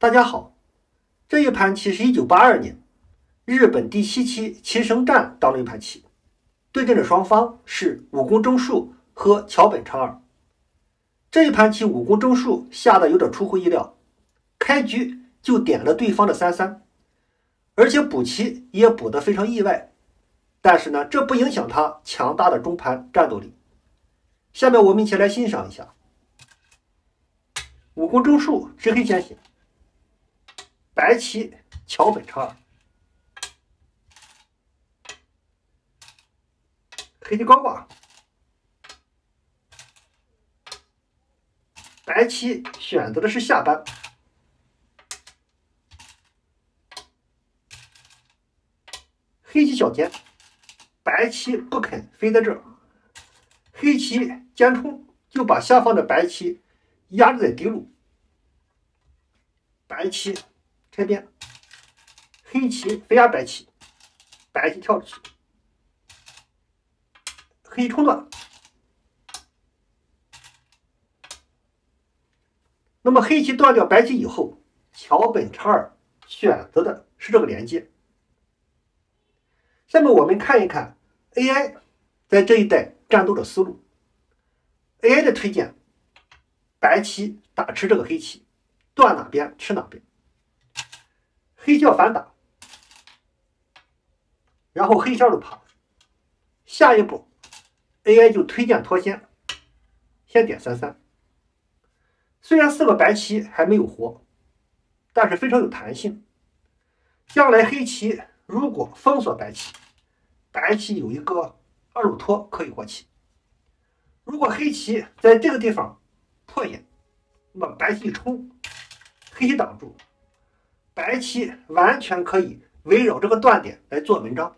大家好，这一盘棋是一九八二年日本第七期棋圣战当中一盘棋，对阵的双方是武宫正树和桥本昌二。这一盘棋武宫正树下的有点出乎意料，开局就点了对方的三三，而且补棋也补得非常意外。但是呢，这不影响他强大的中盘战斗力。下面我们一起来欣赏一下武宫正树执黑先行。白棋桥本昌二，黑棋高挂，白棋选择的是下班，黑棋小尖，白棋不肯飞在这儿，黑棋尖冲就把下方的白棋压制在低路，白棋。开边，黑棋飞压白棋，白棋跳出去，黑冲断。那么黑棋断掉白棋以后，桥本昌二选择的是这个连接。下面我们看一看 AI 在这一代战斗的思路。AI 的推荐，白棋打吃这个黑棋，断哪边吃哪边。黑要反打，然后黑线就爬。下一步，AI 就推荐脱先，先点三三。虽然四个白棋还没有活，但是非常有弹性。将来黑棋如果封锁白棋，白棋有一个二路脱可以活棋。如果黑棋在这个地方破眼，那么白棋一冲，黑棋挡住。白棋完全可以围绕这个断点来做文章，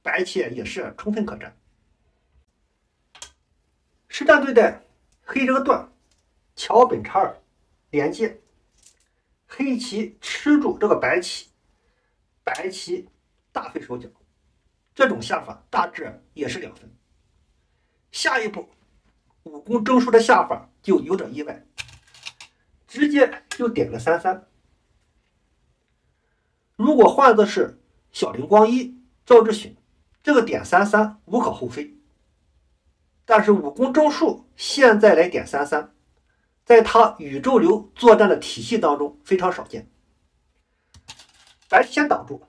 白棋也是充分可战。实战对待黑这个断，桥本昌二连接，黑棋吃住这个白棋，白棋大费手脚，这种下法大致也是两分。下一步，武功正树的下法就有点意外，直接就点了三三。如果换的是小林光一、赵志勋，这个点三三无可厚非。但是武功正树现在来点三三，在他宇宙流作战的体系当中非常少见。白棋先挡住，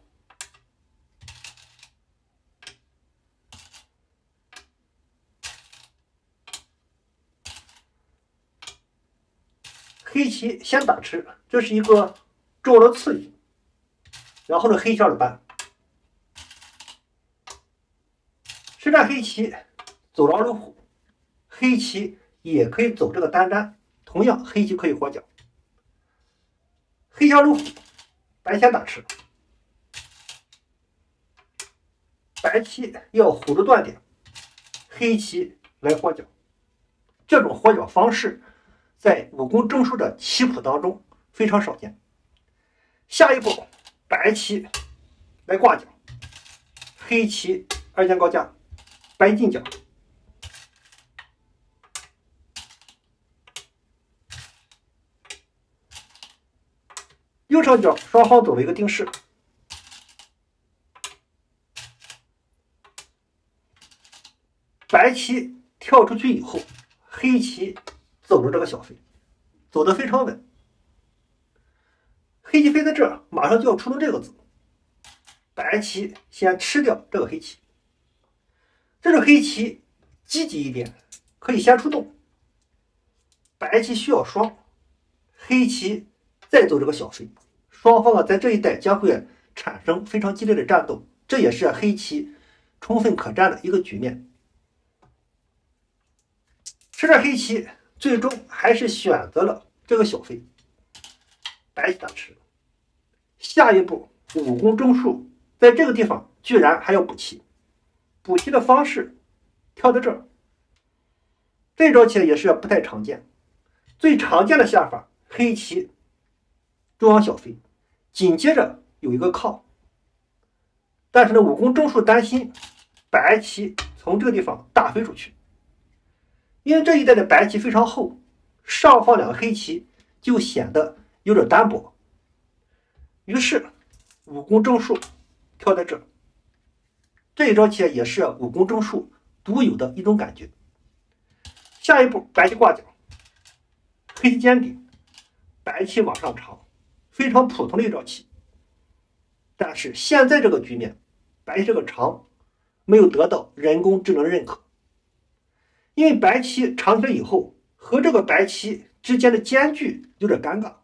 黑棋先打吃，这是一个重要的刺激。然后呢，黑线的扳，实战黑棋走狼入虎，黑棋也可以走这个单单，同样黑棋可以活角。黑下入虎，白先打吃，白棋要虎的断点，黑棋来活角。这种活角方式在武功证书的棋谱当中非常少见。下一步。白棋来挂角，黑棋二尖高架，白进角。右上角双方走了一个定式，白棋跳出去以后，黑棋走了这个小飞，走的非常稳。这，马上就要出动这个子。白棋先吃掉这个黑棋，这个黑棋积极一点，可以先出动。白棋需要双，黑棋再走这个小飞，双方啊在这一带将会产生非常激烈的战斗，这也是黑棋充分可战的一个局面。吃着黑棋，最终还是选择了这个小飞。白棋打吃，下一步武功中树在这个地方居然还要补棋，补棋的方式跳在这儿，这招棋也是不太常见，最常见的下法黑棋中央小飞，紧接着有一个靠，但是呢武功中树担心白棋从这个地方大飞出去，因为这一带的白棋非常厚，上方两个黑棋就显得。有点单薄，于是武功正数跳在这，这一招棋也是武功正数独有的一种感觉。下一步，白棋挂角，黑尖顶，白棋往上长，非常普通的一招棋。但是现在这个局面，白棋这个长没有得到人工智能认可，因为白棋长起来以后和这个白棋之间的间距有点尴尬。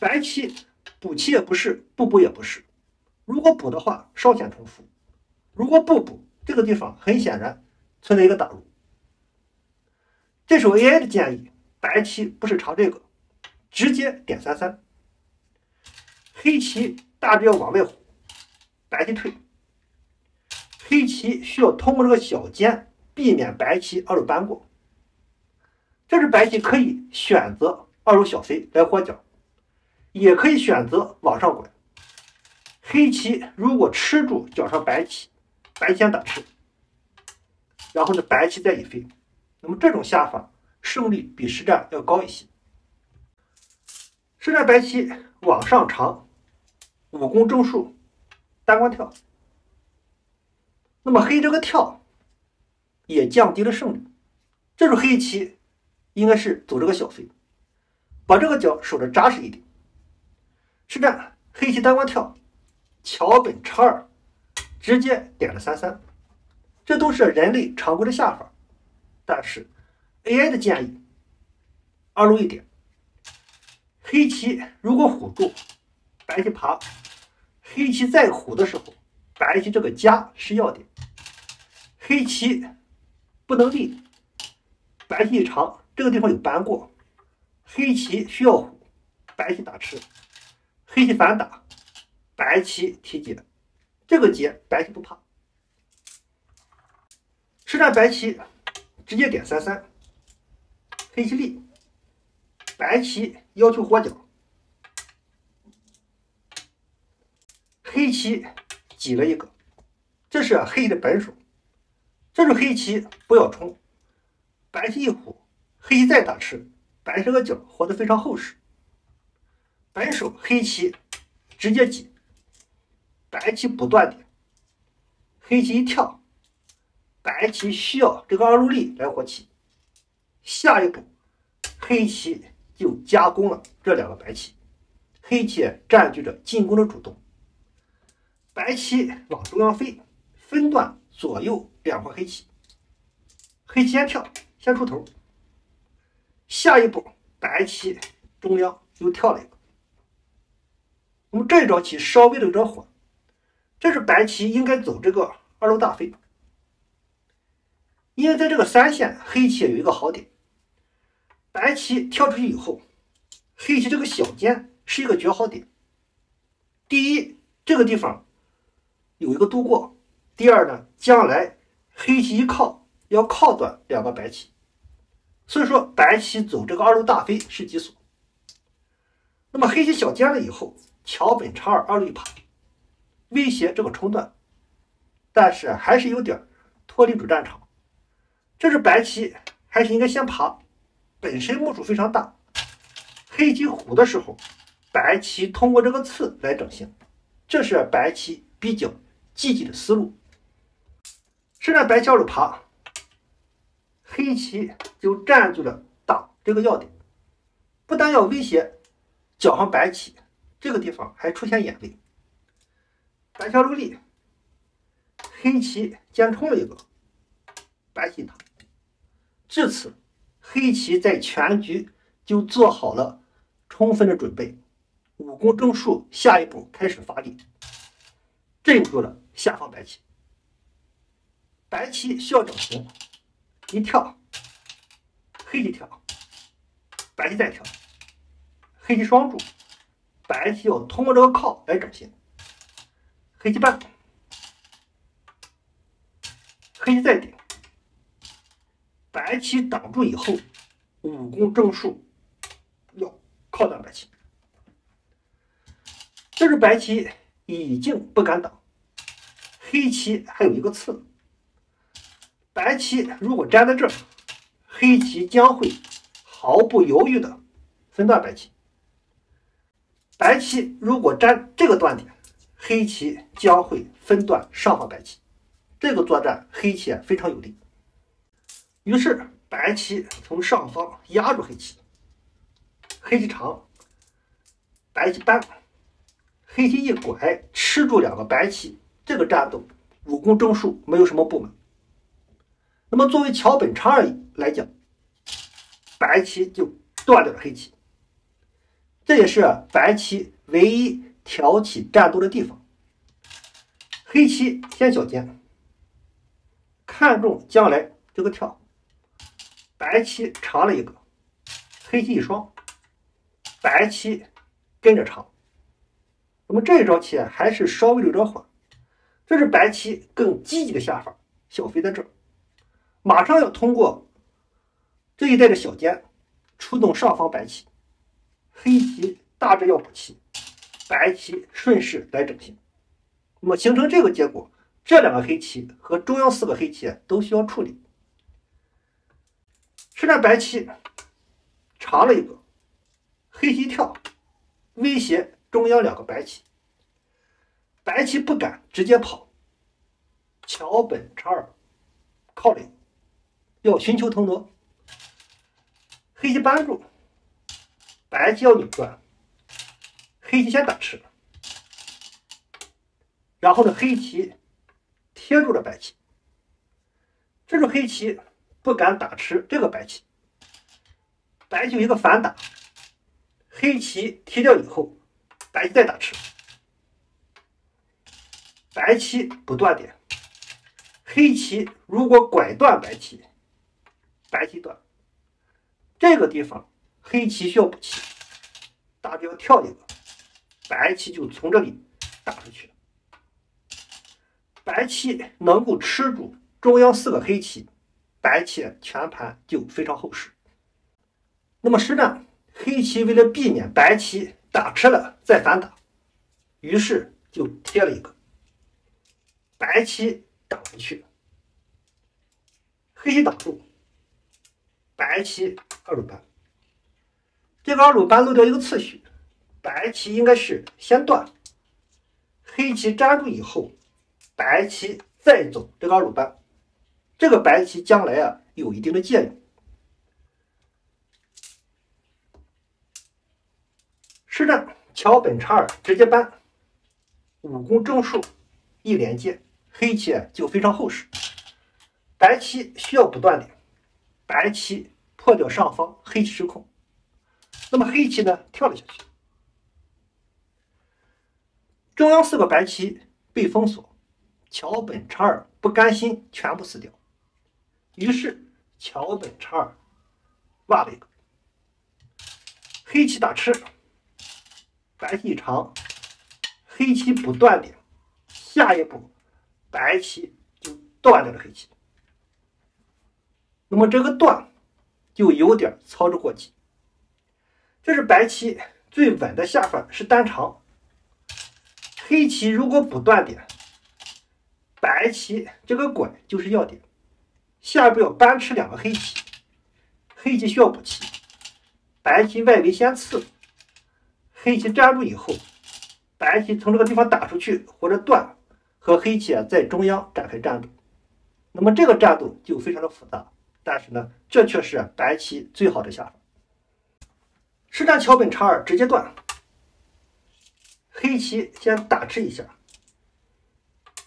白棋补棋也不是，不补也不是。如果补的话，稍显重复；如果不补，这个地方很显然存在一个打入。这是 AI 的建议，白棋不是长这个，直接点三三。黑棋大致要往外虎，白棋退。黑棋需要通过这个小尖避免白棋二路搬过。这是白棋可以选择二路小飞来活角，也可以选择往上拐。黑棋如果吃住角上白棋，白先打吃，然后呢，白棋再一飞。那么这种下法胜率比实战要高一些。实战白棋往上长，武功正数，单关跳。那么黑这个跳也降低了胜率。这种黑棋应该是走这个小飞，把这个角守的扎实一点。实战黑棋单关跳，桥本叉二，直接点了三三，这都是人类常规的下法。但是，AI 的建议，二路一点，黑棋如果虎住，白棋爬，黑棋再虎的时候，白棋这个夹是要点，黑棋不能立，白棋一长，这个地方有扳过，黑棋需要虎，白棋打吃，黑棋反打，白棋提劫，这个劫白棋不怕，实战白棋。直接点三三，黑棋立，白棋要求活角，黑棋挤了一个，这是黑的本手，这种黑棋不要冲，白棋一虎，黑棋再打吃，白这个角活得非常厚实，本手黑棋直接挤，白棋不断点，黑棋一跳。白棋需要这个二路力来活棋，下一步黑棋就加攻了这两个白棋，黑棋占据着进攻的主动，白棋往中央飞，分段左右两块黑棋，黑棋先跳，先出头，下一步白棋中央又跳了一个，那么这一招棋稍微的有点缓，这是白棋应该走这个二路大飞。因为在这个三线，黑棋有一个好点，白棋跳出去以后，黑棋这个小尖是一个绝好点。第一，这个地方有一个渡过；第二呢，将来黑棋一靠，要靠断两个白棋，所以说白棋走这个二路大飞是基础。那么黑棋小尖了以后，桥本叉二，二路一爬，威胁这个冲断，但是还是有点脱离主战场。这是白棋，还是应该先爬。本身目数非常大，黑棋虎的时候，白棋通过这个刺来整形，这是白棋比较积极的思路。实战白棋二路爬，黑棋就占据了打这个要点，不但要威胁脚上白棋，这个地方还出现眼位。白棋二路立，黑棋尖冲了一个，白棋塔。至此，黑棋在全局就做好了充分的准备，武功正数，下一步开始发力，镇住了下方白棋。白棋需要整形，一跳，黑棋跳，白棋再跳，黑棋双住，白棋要通过这个靠来整形，黑棋半，黑棋再顶。白棋挡住以后，武功正数要靠断白棋。这是白棋已经不敢挡，黑棋还有一个刺。白棋如果粘在这儿，黑棋将会毫不犹豫的分断白棋。白棋如果占这个断点，黑棋将会分断上方白棋。这个作战黑棋非常有利。于是白棋从上方压住黑棋，黑棋长，白棋搬，黑棋一拐吃住两个白棋。这个战斗武功中数没有什么不满。那么作为桥本昌二来讲，白棋就断掉了黑棋，这也是白棋唯一挑起战斗的地方。黑棋先小尖，看中将来这个跳，白棋长了一个，黑棋一双，白棋跟着长。那么这一招棋还是稍微有点缓，这是白棋更积极的下法。小飞在这。马上要通过这一带的小尖出动上方白棋，黑棋大致要补棋，白棋顺势来整形。那么形成这个结果，这两个黑棋和中央四个黑棋都需要处理。实战白棋长了一个，黑棋跳，威胁中央两个白棋，白棋不敢直接跑，桥本昌二靠里。要寻求腾挪，黑棋扳住，白棋要扭转，黑棋先打吃，然后呢，黑棋贴住了白棋，这种黑棋不敢打吃这个白棋，白棋一个反打，黑棋贴掉以后，白棋再打吃，白棋不断点，黑棋如果拐断白棋。白棋断，这个地方黑棋需要补棋，大致要跳一个，白棋就从这里打出去了。白棋能够吃住中央四个黑棋，白棋全盘就非常厚实。那么实战黑棋为了避免白棋打吃了再反打，于是就贴了一个，白棋打出去，黑棋挡住。白棋二路这个二路扳漏掉一个次序，白棋应该是先断，黑棋粘住以后，白棋再走这个二路扳，这个白棋将来啊有一定的借用。实战桥本昌二直接扳，武功正数一连接，黑棋就非常厚实，白棋需要不断点。白棋破掉上方，黑棋失控。那么黑棋呢？跳了下去。中央四个白棋被封锁，桥本昌二不甘心全部死掉，于是桥本昌二挖了一个黑棋打吃，白棋一长，黑棋不断点，下一步白棋就断掉了黑棋。那么这个断就有点操之过急。这是白棋最稳的下法是单长，黑棋如果补断点，白棋这个拐就是要点，下一步要扳吃两个黑棋，黑棋需要补棋，白棋外围先刺，黑棋粘住以后，白棋从这个地方打出去或者断，和黑棋啊在中央展开战斗，那么这个战斗就非常的复杂。但是呢，这却是白棋最好的下法。实战桥本昌二直接断，黑棋先打吃一下，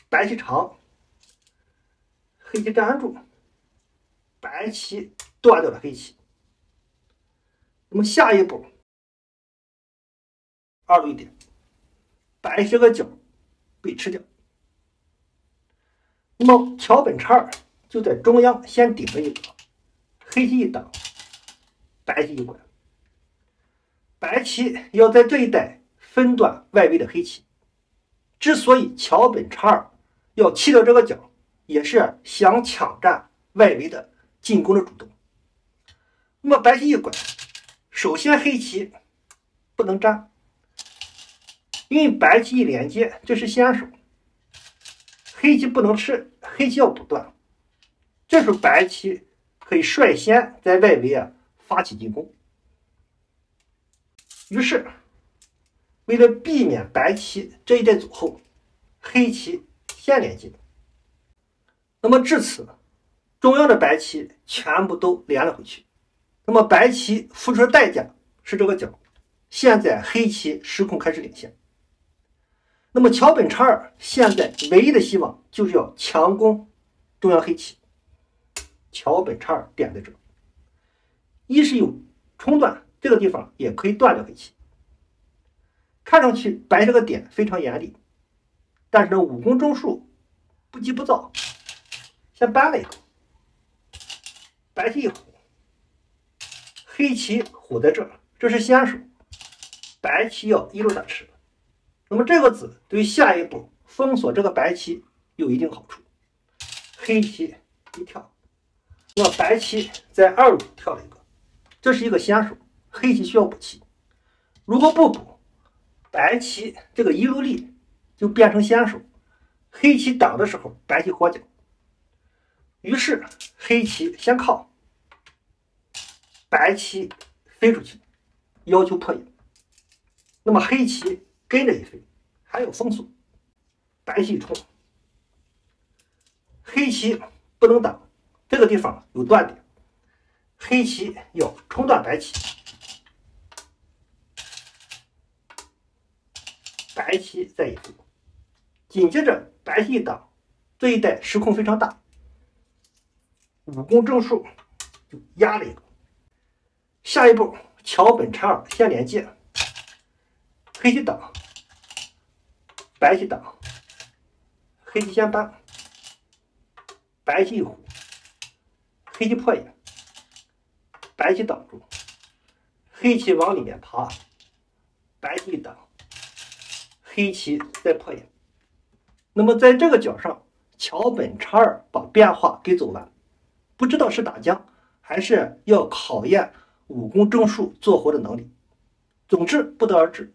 白棋长，黑棋粘住，白棋断掉了黑棋。那么下一步，二路一点，白这个角被吃掉。那么桥本昌二。就在中央先顶了一个，黑棋一挡，白棋一拐，白棋要在这一带分断外围的黑棋。之所以桥本叉二要弃掉这个角，也是想抢占外围的进攻的主动。那么白棋一拐，首先黑棋不能粘，因为白棋一连接，这是先手，黑棋不能吃，黑棋要补断。这时候白棋可以率先在外围啊发起进攻，于是为了避免白棋这一带走后，黑棋先连接。那么至此，中央的白棋全部都连了回去。那么白棋付出的代价是这个角，现在黑棋失控开始领先。那么桥本叉二现在唯一的希望就是要强攻中央黑棋。桥本叉二点在这，一是有冲断，这个地方也可以断掉黑棋。看上去白这个点非常严厉，但是呢，武功中术不急不躁，先搬了一个，白棋一虎，黑棋虎在这，这是先手，白棋要一路打吃。那么这个子对下一步封锁这个白棋有一定好处。黑棋一跳，那么白棋在二路跳了一个，这是一个先手，黑棋需要补棋，如果不补。白棋这个一路力就变成先手，黑棋挡的时候，白棋活脚。于是黑棋先靠，白棋飞出去，要求破野。那么黑棋跟着一飞，还有封锁，白棋冲，黑棋不能挡，这个地方有断点，黑棋要冲断白棋。白棋再一步，紧接着白棋一挡，这一带时空非常大，武功正数就压了一个。下一步桥本昌二先连接，黑棋挡，白棋挡，黑棋先搬，白棋一虎，黑棋破野，白棋挡住，黑棋往里面爬，白棋一挡。黑棋再破眼，那么在这个角上，桥本昌二把变化给走完，不知道是打将还是要考验武功正数做活的能力，总之不得而知。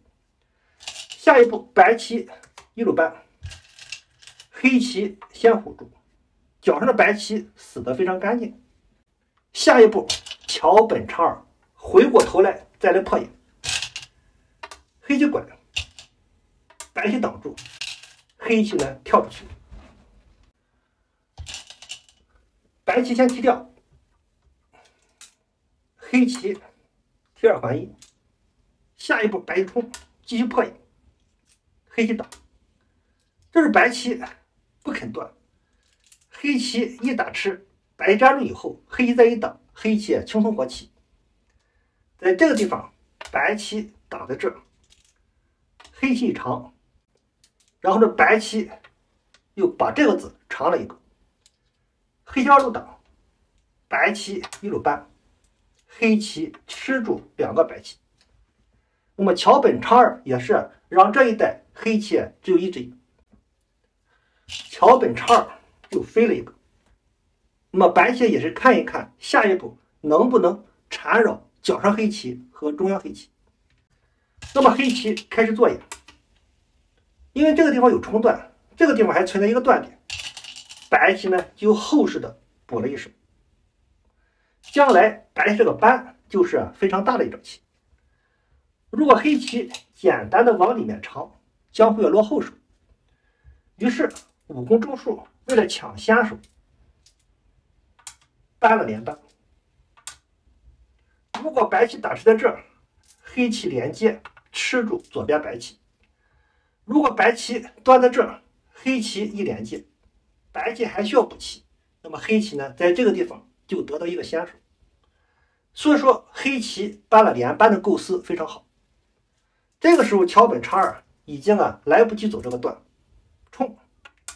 下一步白棋一路搬，黑棋先唬住，角上的白棋死得非常干净。下一步桥本昌二回过头来再来破眼，黑棋拐。白棋挡住，黑棋呢跳出去，白棋先踢掉，黑棋提二还一，下一步白棋冲，继续破野，黑棋挡，这是白棋不肯断，黑棋一打吃，白粘住以后，黑棋再一挡，黑棋轻松活棋，在这个地方，白棋挡在这，黑棋一长。然后这白棋又把这个子长了一个，黑棋二路挡，白棋一路搬，黑棋吃住两个白棋。那么桥本昌二也是让这一带黑棋只有一只，桥本昌二又飞了一个。那么白棋也是看一看下一步能不能缠绕角上黑棋和中央黑棋。那么黑棋开始做眼。因为这个地方有冲断，这个地方还存在一个断点，白棋呢就后势的补了一手，将来白这个扳就是非常大的一种棋。如果黑棋简单的往里面长，将会落后手。于是武功中数为了抢先手，扳了连扳。如果白棋打吃在这儿，黑棋连接吃住左边白棋。如果白棋断在这儿，黑棋一连接，白棋还需要补棋，那么黑棋呢，在这个地方就得到一个先手。所以说，黑棋搬了连扳的构思非常好。这个时候，桥本昌二已经啊来不及走这个段，冲，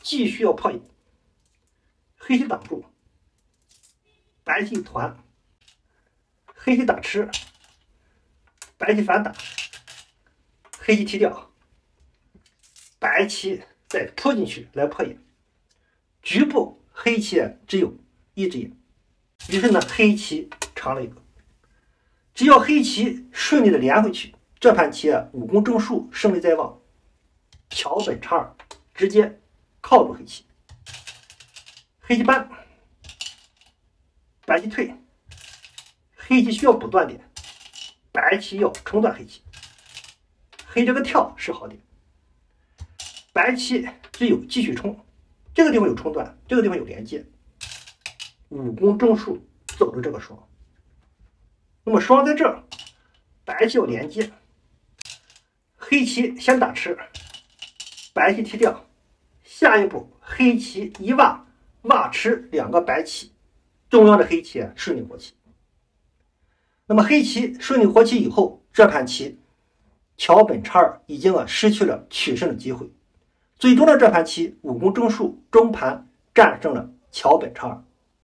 继续要破野，黑棋挡住，白棋团，黑棋打吃，白棋反打，黑棋踢掉。白棋再扑进去来破眼，局部黑棋只有一只眼，于是呢黑棋长了一个。只要黑棋顺利的连回去，这盘棋啊武功正数胜利在望。桥本昌二直接靠住黑棋，黑棋搬，白棋退，黑棋需要补断点，白棋要冲断黑棋，黑这个跳是好点。白棋只有继续冲，这个地方有冲断，这个地方有连接，五攻中数走着这个双。那么双在这儿，白棋要连接，黑棋先打吃，白棋踢掉，下一步黑棋一挖，挖吃两个白棋，中央的黑棋顺利活棋。那么黑棋顺利活棋以后，这盘棋桥本叉二已经啊失去了取胜的机会。最终的这盘棋，武功中数中盘战胜了桥本昌。